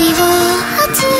を外